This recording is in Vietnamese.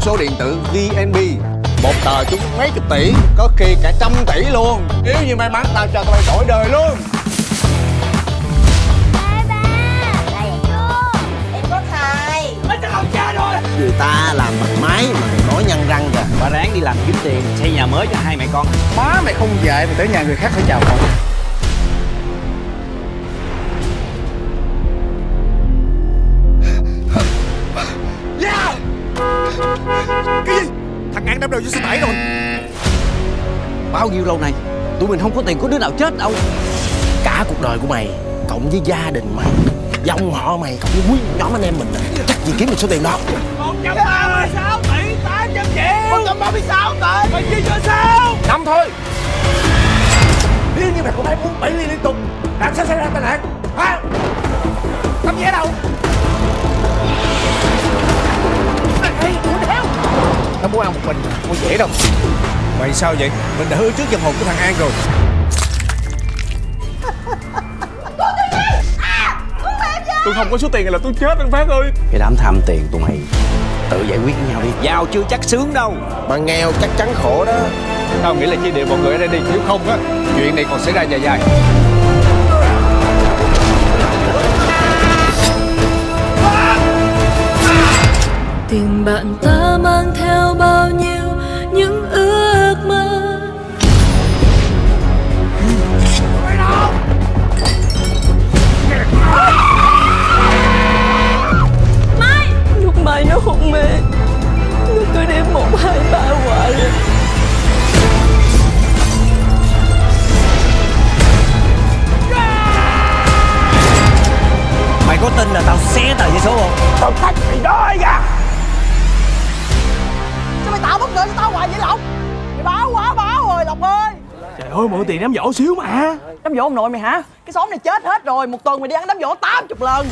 số điện tử VNB Một tờ trúng mấy chục tỷ Có khi cả trăm tỷ luôn. Nếu như may mắn tao cho tụi bay đổi đời luôn. Ba ba gì chưa Em có thai Người ta làm bằng máy mà mày nói nhăn răng kìa. Bà ráng đi làm kiếm tiền Xây nhà mới cho hai mẹ con. Má mày không dạy mày tới nhà người khác phải chào con An đâm đầu vô xe tải rồi. Bao nhiêu lâu nay Tụi mình không có tiền có đứa nào chết đâu. Cả cuộc đời của mày Cộng với gia đình mày Dòng họ mày Cộng với nguyên nhóm anh em mình Chắc gì kiếm được số tiền đó. 136 tỷ 800 triệu. 136 tỷ. Mày chia cho sao? Năm thôi Nó muốn ăn một mình Không dễ đâu. Mày sao vậy? Mình đã hứa trước dòng hồn của thằng An rồi. Tôi không có số tiền này là tôi chết anh Phát ơi. Cái đám tham tiền tụi mày Tự giải quyết với nhau đi. Giàu chưa chắc sướng đâu. Mà nghèo chắc chắn khổ đó. Tao nghĩ là chia đều mọi người ở đây đi Nếu không á Chuyện này còn xảy ra dài dài. Tình bạn ta mang theo một hai ba hoài. Mày có tin là tao xé tờ giấy số không? Tao thách mày đó kìa. Sao mày tạo bất ngờ cho tao hoài vậy Lộc? Mày báo quá báo rồi Lộc ơi. Trời ơi mượn tiền đám dỗ xíu mà. Đám dỗ ông nội mày hả? Cái xóm này chết hết rồi Một tuần mày đi ăn đám dỗ 80 lần